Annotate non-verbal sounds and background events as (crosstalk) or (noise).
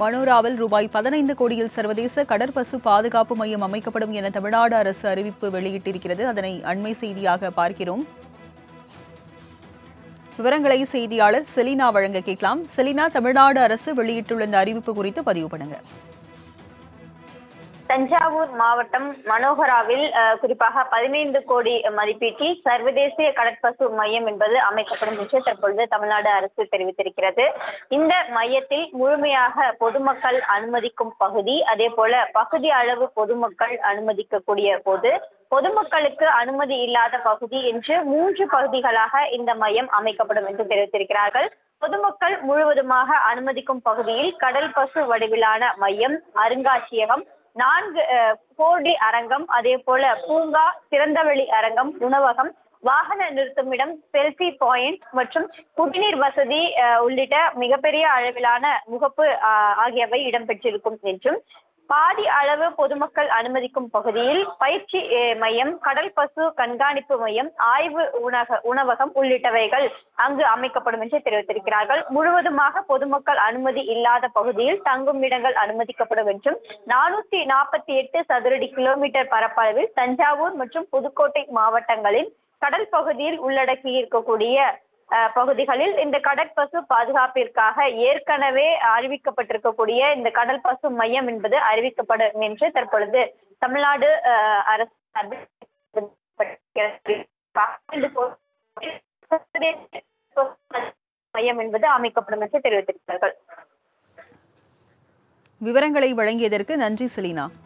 மனோராவில் ரூபாய் பதினைந்து கோடியில் சர்வதேச கடற்பசு பாதுகாப்பு மையம் அமைக்கப்படும் என தமிழ்நாடு அரசு அறிவிப்பு வெளியிட்டிருக்கிறது. அதனை அண்மை செய்தியாக பார்க்கிறோம். விவரங்களை செய்தியாளர் செலினா வழங்க கேட்கலாம். செலினா தமிழ்நாடு அரசு வெளியிட்டுள்ள இந்த அறிவிப்பு குறித்து பதிவு பண்ணுங்க. தஞ்சாவூர் மாவட்டம் மனோகராவில் குறிப்பாக பதினைந்து கோடி மதிப்பீட்டில் சர்வதேச கடற்பசு மையம் என்பது அமைக்கப்படும் என்று தற்பொழுது தமிழ்நாடு அரசு தெரிவித்திருக்கிறது. இந்த மையத்தில் முழுமையாக பொதுமக்கள் அனுமதிக்கும் பகுதி அதே போல பகுதி அளவு பொதுமக்கள் அனுமதிக்கக்கூடிய போது பொதுமக்களுக்கு அனுமதி இல்லாத பகுதி என்று மூன்று பகுதிகளாக இந்த மையம் அமைக்கப்படும் என்று தெரிவித்திருக்கிறார்கள். பொதுமக்கள் முழுவதுமாக அனுமதிக்கும் பகுதியில் கடல் பசு வடிவிலான மையம் அருங்காட்சியகம் நான்கு போர்டி அரங்கம் அதே போல பூங்கா திறந்தவெளி அரங்கம் உணவகம் வாகன நிறுத்துமிடம் செல்ஃபி பாயிண்ட் மற்றும் குடிநீர் வசதி அஹ், உள்ளிட்ட மிகப்பெரிய அளவிலான முகப்பு ஆகியவை இடம்பெற்றிருக்கும் என்றும் பாதி அளவு பொதுமக்கள் அனுமதிக்கும் பகுதியில் பயிற்சி மையம் கடல் பசு கண்காணிப்பு மையம் ஆய்வு உணக உணவகம் உள்ளிட்டவைகள் அங்கு அமைக்கப்படும் என்று தெரிவித்திருக்கிறார்கள். முழுவதுமாக பொதுமக்கள் அனுமதி இல்லாத பகுதியில் தங்கும் இடங்கள் அனுமதிக்கப்படும் என்றும் நானூத்தி நாற்பத்தி எட்டு சதுரடி கிலோமீட்டர் பரப்பளவில் தஞ்சாவூர் மற்றும் புதுக்கோட்டை மாவட்டங்களின் கடல் பகுதியில் உள்ளடக்கி இருக்கக்கூடிய பகுதிகளில் இந்த கடற்பசு பாதுகாப்பிற்காக ஏற்கனவே அறிவிக்கப்பட்டிருக்கக்கூடிய இந்த கடல் பசு மையம் என்பது அறிவிக்கப்படும் என்று தற்பொழுது தமிழ்நாடு அரசு (unintelligible) மையம் என்பது அமைக்கப்படும் என்று தெரிவித்திருக்கிறார்கள். விவரங்களை வழங்கியதற்கு நன்றி செலினா.